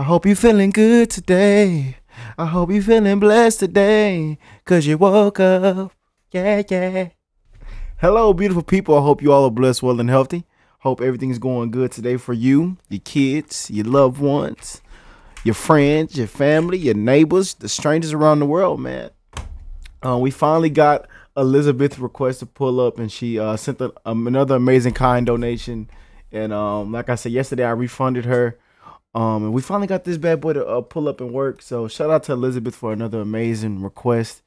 I hope you're feeling good today. I hope you're feeling blessed today. Cause you woke up. Yeah, yeah. Hello, beautiful people. I hope you all are blessed, well, and healthy. Hope everything's going good today for you, your kids, your loved ones, your friends, your family, your neighbors, the strangers around the world, man. Uh, we finally got Elizabeth's request to pull up, and she uh, sent a, um, another amazing kind donation. And um, like I said yesterday, I refunded her. Um, and we finally got this bad boy to uh, pull up and work. So shout out to Elizabeth for another amazing request,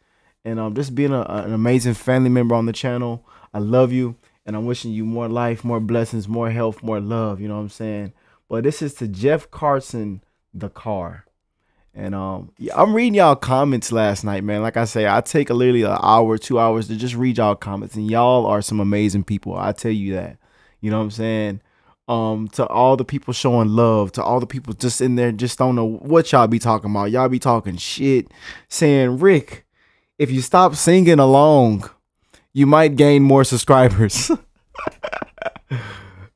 and um, just being a, an amazing family member on the channel. I love you, and I'm wishing you more life, more blessings, more health, more love. You know what I'm saying? But this is to Jeff Carson, the car. And um, I'm reading y'all comments last night, man. Like I say, I take a literally an hour, two hours to just read y'all comments, and y'all are some amazing people. I tell you that. You know what I'm saying? Um, to all the people showing love, to all the people just in there, just don't know what y'all be talking about. Y'all be talking shit, saying, Rick, if you stop singing along, you might gain more subscribers.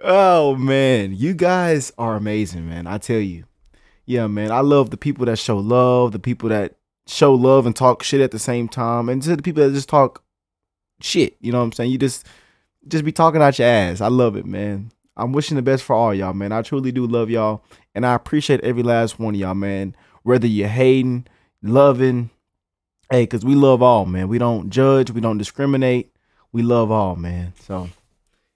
oh man, you guys are amazing, man. I tell you. Yeah, man. I love the people that show love, the people that show love and talk shit at the same time, and to the people that just talk shit. You know what I'm saying? You just just be talking out your ass. I love it, man. I'm wishing the best for all y'all, man. I truly do love y'all, and I appreciate every last one of y'all, man. Whether you're hating, loving, hey, cause we love all, man. We don't judge, we don't discriminate. We love all, man. So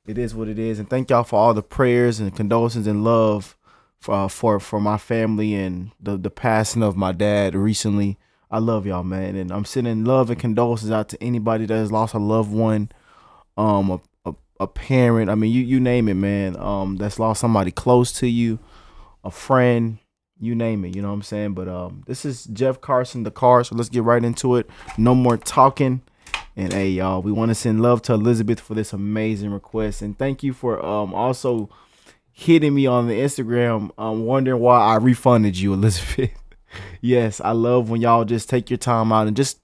it is what it is, and thank y'all for all the prayers and condolences and love for uh, for, for my family and the the passing of my dad recently. I love y'all, man, and I'm sending love and condolences out to anybody that has lost a loved one, um, a, parent. I mean, you you name it, man. Um, that's lost somebody close to you, a friend, you name it. You know what I'm saying? But um, this is Jeff Carson, the car. So let's get right into it. No more talking. And hey, y'all, we want to send love to Elizabeth for this amazing request, and thank you for um also hitting me on the Instagram, um, wondering why I refunded you, Elizabeth. yes, I love when y'all just take your time out and just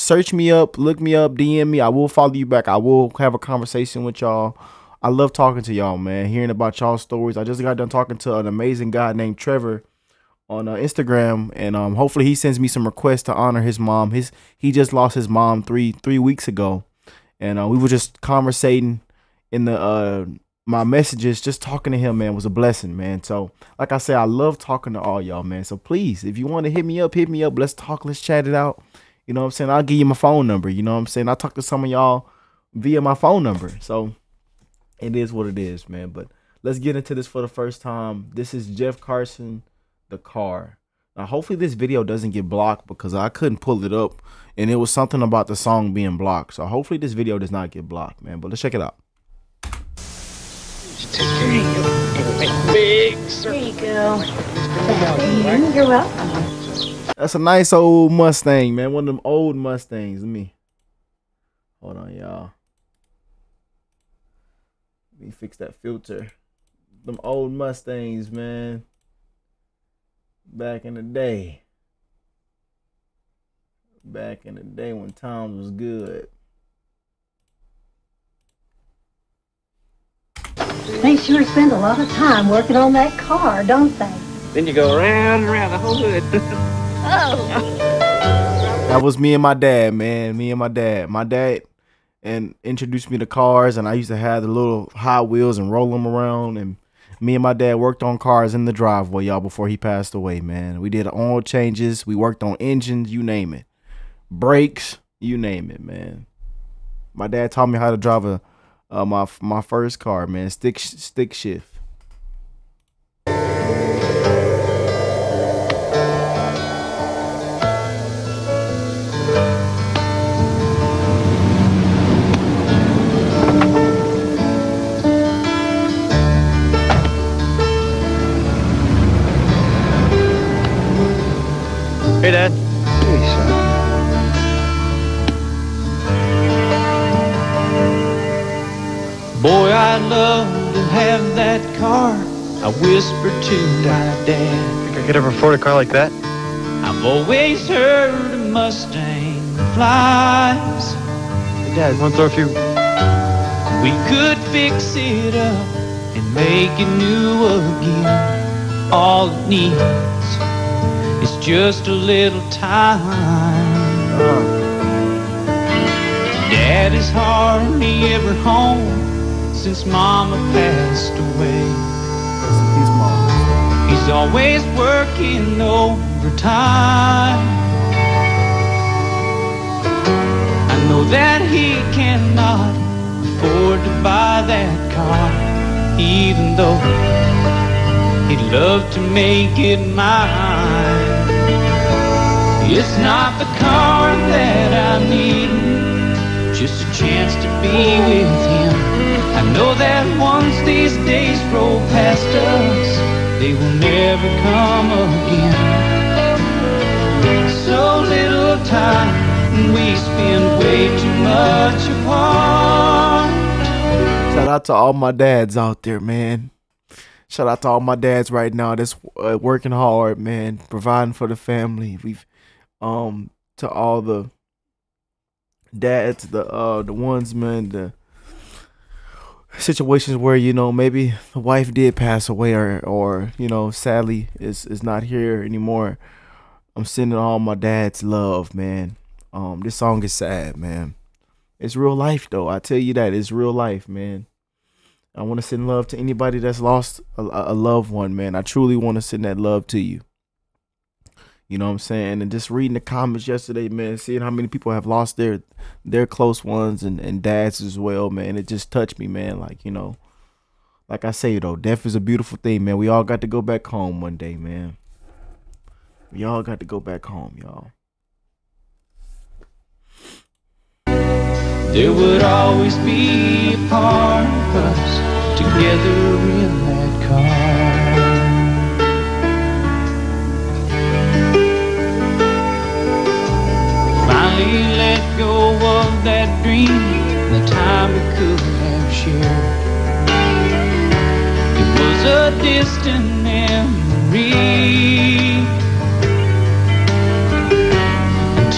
search me up, look me up, DM me. I will follow you back. I will have a conversation with y'all. I love talking to y'all, man. Hearing about y'all stories. I just got done talking to an amazing guy named Trevor on uh, Instagram, and um, hopefully he sends me some requests to honor his mom. His he just lost his mom three three weeks ago, and uh, we were just conversating in the uh, my messages, just talking to him, man, was a blessing, man. So, like I said, I love talking to all y'all, man. So please, if you want to hit me up, hit me up. Let's talk, let's chat it out. You know what I'm saying? I'll give you my phone number. You know what I'm saying? I talk to some of y'all via my phone number. So it is what it is, man. But let's get into this for the first time. This is Jeff Carson, the car. Now, hopefully this video doesn't get blocked because I couldn't pull it up and it was something about the song being blocked. So hopefully this video does not get blocked, man. But let's check it out. Take care. Big There you go. Thank you. You're welcome. That's a nice old Mustang, man. One of them old Mustangs. Let me hold on, y'all. Let me fix that filter. Them old Mustangs, man. Back in the day. Back in the day when times was good. They sure spend a lot of time working on that car, don't they? Then you go around and around the whole hood. That was me and my dad, man. Me and my dad. My dad and introduced me to cars, and I used to have the little Hot Wheels and roll them around. And me and my dad worked on cars in the driveway, y'all, before he passed away, man. We did oil changes. We worked on engines, you name it, brakes, you name it, man. My dad taught me how to drive a uh, my my first car, man. Stick stick shift. Boy, I'd love to have that car. I whispered to my dad. Think I could ever afford a car like that? I've always heard a Mustang flies. Hey, Dad, want to throw a few? We could fix it up and make it new again. all it needs is just a little time. Uh, Dad is hardly ever home since Mama passed away. in. He's always working overtime. I know that he cannot afford to buy that car, even though he'd love to make it mine. It's not the car that I need, just a chance to be with him. I know that once these days roll past us, they will never come again. So little time, and we spend way too much apart. Shout out to all my dads out there, man. Shout out to all my dads right now that's uh, working hard, man, providing for the family. We've um to all the dads, the uh the ones, man, the situations where you know maybe the wife did pass away or or you know sadly is is not here anymore. I'm sending all my dad's love, man. Um, this song is sad, man. It's real life though. I tell you that it's real life, man. I want to send love to anybody that's lost a, a loved one, man. I truly want to send that love to you. You know what I'm saying? And just reading the comments yesterday, man, seeing how many people have lost their their close ones and, and dads as well, man. It just touched me, man. Like, you know, like I say though, death is a beautiful thing, man. We all got to go back home one day, man. We all got to go back home, y'all. There would always be a part of us together in that car. Dream, the time we could have shared. It was a distant memory.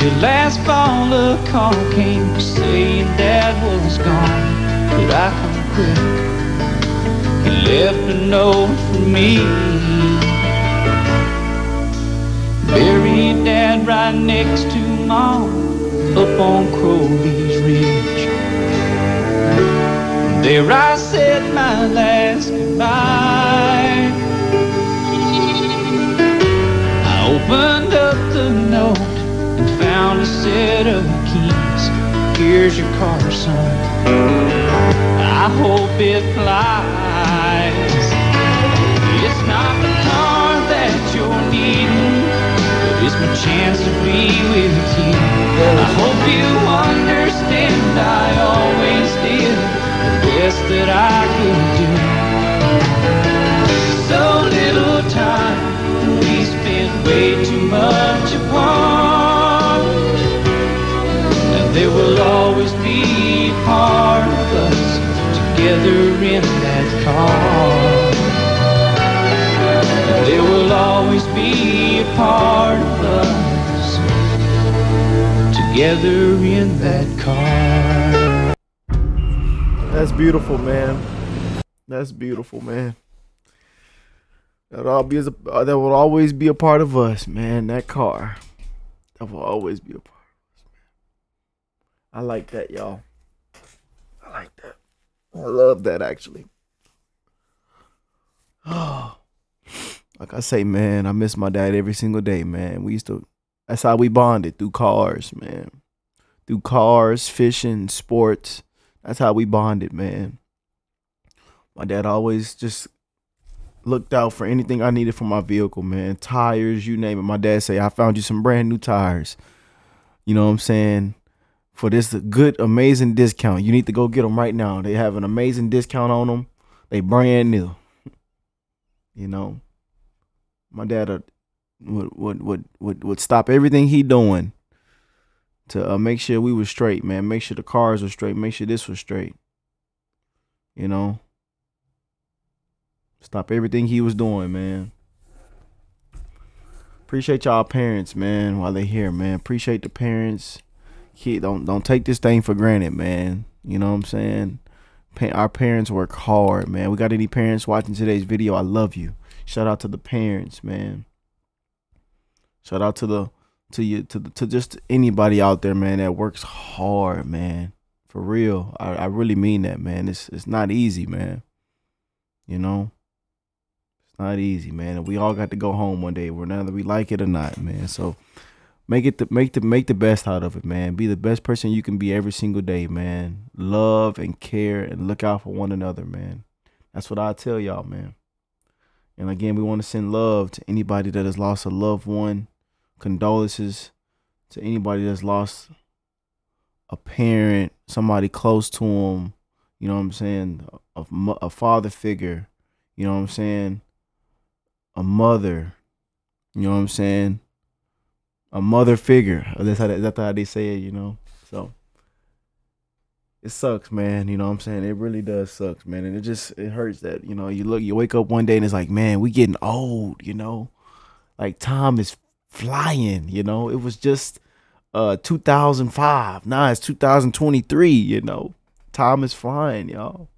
Until last fall a call came saying dad was gone Could I come quick? He left a note for me Buried dad right next to mom Up on Crowley's Ridge There I said my last goodbye I opened up the note and found a set of keys. Here's your car, son. I hope it flies. It's not the car that you're needing, but it's my chance to be with you. I hope you understand I always did the best that I could do. So little time, we spent way too much apart. And there will always be part of us together in that car. There will always be a part together in that car. That's beautiful, man. That's beautiful, man. That all be uh, that will always be a part of us, man. That car, that will always be a part of us, man. I like that, y'all. I like that. I love that actually. Oh, like I say, man, I miss my dad every single day, man. We used to. That's how we bonded through cars, man. Through cars, fishing, sports. That's how we bonded, man. My dad always just looked out for anything I needed for my vehicle, man. Tires, you name it. My dad say, I found you some brand new tires. You know what I'm saying? For this good, amazing discount. You need to go get them right now. They have an amazing discount on them. They brand new. You know? My dad would would would would, would stop everything he doing to uh, make sure we were straight, man. Make sure the cars were straight. Make sure this was straight. You know? Stop everything he was doing, man. Appreciate y'all parents, man, while they here, man. Appreciate the parents. Kid, don't don't take this thing for granted, man. You know what I'm saying? Pa- our parents work hard, man. We got any parents watching today's video? I love you. Shout out to the parents, man. Shout out to the to you to to just anybody out there, man, that works hard, man. For real. I, I really mean that, man. It's it's not easy, man. You know? It's not easy, man. And we all got to go home one day, whether we like it or not, man. So make it the make the make the best out of it, man. Be the best person you can be every single day, man. Love and care and look out for one another, man. That's what I tell y'all, man. And again, we want to send love to anybody that has lost a loved one. Condolences to anybody that's lost a parent, somebody close to them. You know what I'm saying? A, a father figure. You know what I'm saying? A mother. You know what I'm saying? A mother figure. That's how that's how they say it. You know. So it sucks, man. You know what I'm saying? It really does suck, man. And it just it hurts that, you know, you look you wake up one day and it's like, man, we getting old, you know? Like time is flying, you know? It was just uh 2005. Now it's 2023, you know. Time is flying, y'all.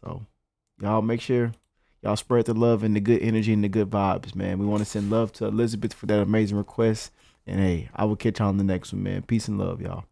So, y'all make sure y'all spread the love and the good energy and the good vibes, man. We want to send love to Elizabeth for that amazing request. And hey, I will catch y'all on the next one, man. Peace and love, y'all.